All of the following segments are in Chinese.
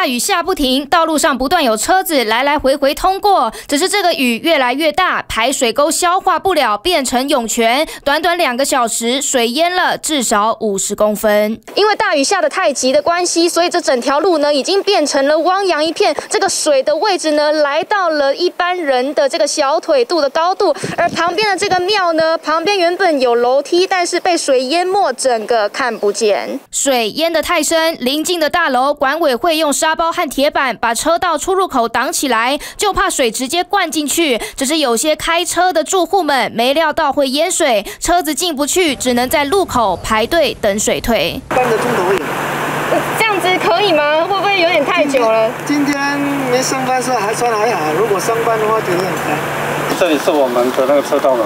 大雨下不停，道路上不断有车子来来回回通过。只是这个雨越来越大，排水沟消化不了，变成涌泉。短短两个小时，水淹了至少五十公分。因为大雨下的太急的关系，所以这整条路呢已经变成了汪洋一片。这个水的位置呢，来到了一般人的这个小腿肚的高度。而旁边的这个庙呢，旁边原本有楼梯，但是被水淹没，整个看不见。水淹得太深，临近的大楼管委会用。沙包和铁板把车道出入口挡起来，就怕水直接灌进去。只是有些开车的住户们没料到会淹水，车子进不去，只能在路口排队等水退。半个钟头有。这样子可以吗？会不会有点太久了？今天没上班时候还算还好，如果上班的话，觉得很烦。这里是我们的那个车道了。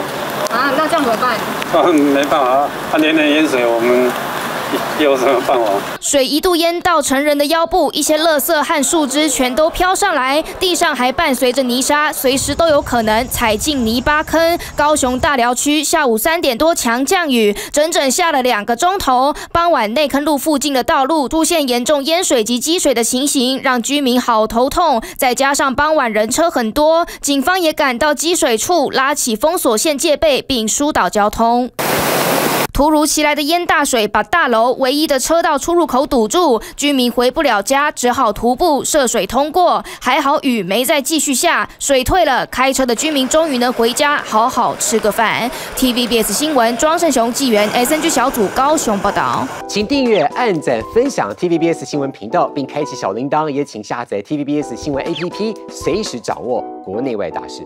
啊，那这样怎么办？嗯，没办法，它年年淹水，我们。有什么办法？水一度淹到成人的腰部，一些垃圾和树枝全都飘上来，地上还伴随着泥沙，随时都有可能踩进泥巴坑。高雄大寮区下午三点多强降雨，整整下了两个钟头。傍晚内坑路附近的道路出现严重淹水及积水的情形，让居民好头痛。再加上傍晚人车很多，警方也赶到积水处拉起封锁线戒备，并疏导交通。突如其来的淹大水把大楼唯一的车道出入口堵住，居民回不了家，只好徒步涉水通过。还好雨没再继续下，水退了，开车的居民终于能回家好好吃个饭。TVBS 新闻庄胜雄纪元 SNG 小组高雄报道，请订阅、按赞、分享 TVBS 新闻频道，并开启小铃铛，也请下载 TVBS 新闻 APP，随时掌握国内外大事。